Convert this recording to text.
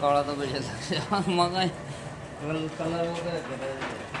काला तो बजे लग जा कलर वगैरह